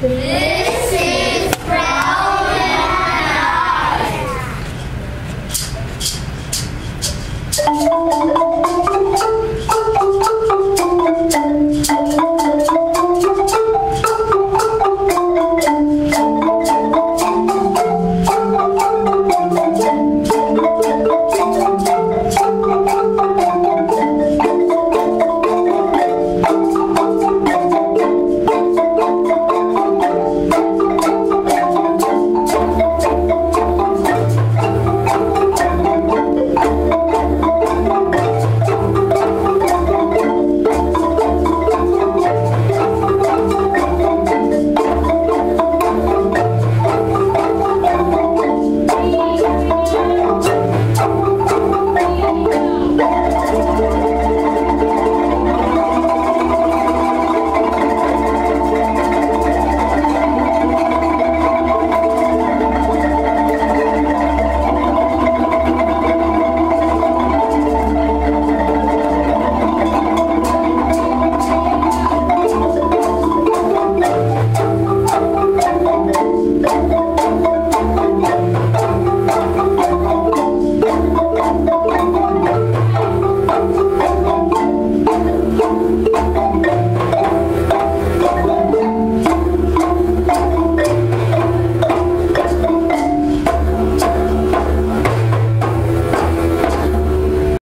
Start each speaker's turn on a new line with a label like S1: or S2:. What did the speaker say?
S1: This is Brown.